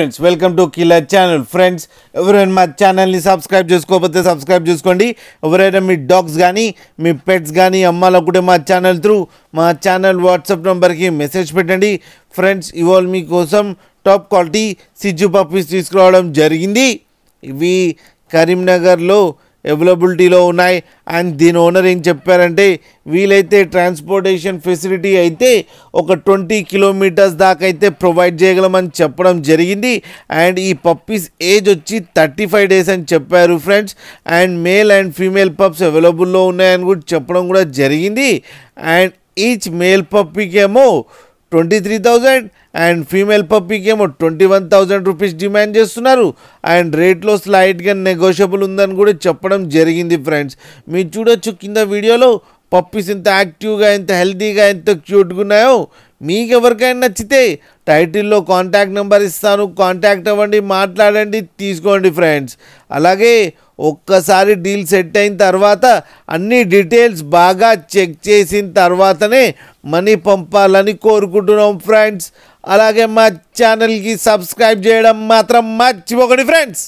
Friends welcome to killer channel friends ఎవరైనా మా ఛానల్ని సబ్స్క్రైబ్ చేసుకోకపోతే సబ్స్క్రైబ్ చేసుకోండి. ఎవరైనా మీ డాగ్స్ కానీ మీ పెట్స్ కానీ అమ్మాలనుకుంటే మా ఛానల్ త్రూ మా ఛానల్ వాట్సాప్ నెంబర్కి మెసేజ్ పెట్టండి. ఫ్రెండ్స్ ఇవాళ మీకోసం టాప్ క్వాలిటీ సిజ్జు పప్పీస్ తీసుకురావడం జరిగింది. ఇవి కరీంనగర్లో అవైలబిలిటీలో ఉన్నాయి. అండ్ దీని ఓనర్ ఏం చెప్పారంటే వీలైతే ట్రాన్స్పోర్టేషన్ ఫెసిలిటీ అయితే ఒక ట్వంటీ కిలోమీటర్స్ దాకా అయితే ప్రొవైడ్ చేయగలమని చెప్పడం జరిగింది. అండ్ ఈ పప్పీస్ ఏజ్ వచ్చి థర్టీ ఫైవ్ డేస్ అని చెప్పారు friends and male and female pups అవైలబుల్లో ఉన్నాయని కూడా చెప్పడం కూడా జరిగింది. అండ్ ఈచ్ మేల్ పప్పీకేమో 23,000 అండ్ ఫీమేల్ పప్పీకి ఏమో twenty one thousand rupees demand చేస్తున్నారు అండ్ రేట్లో స్లైట్గా నెగోషియబుల్ ఉందని కూడా చెప్పడం జరిగింది ఫ్రెండ్స్ మీరు చూడొచ్చు కింద వీడియోలో పప్పీస్ ఎంత యాక్టివ్గా ఎంత హెల్తీగా ఎంత క్యూట్గా ఉన్నాయో మీకు ఎవరికైనా నచ్చితే టైటిల్లో కాంటాక్ట్ నెంబర్ ఇస్తాను. కాంటాక్ట్ అవ్వండి మాట్లాడండి తీసుకోండి ఫ్రెండ్స్ అలాగే ఒక్కసారి డీల్ సెట్ అయిన తర్వాత అన్ని డీటెయిల్స్ బాగా చెక్ చేసిన తర్వాతనే మనీ పంపాలని కోరుకుంటున్నాం ఫ్రెండ్స్ అలాగే మా ఛానల్కి సబ్స్క్రైబ్ చేయడం మాత్రం మర్చిపోకండి ఫ్రెండ్స్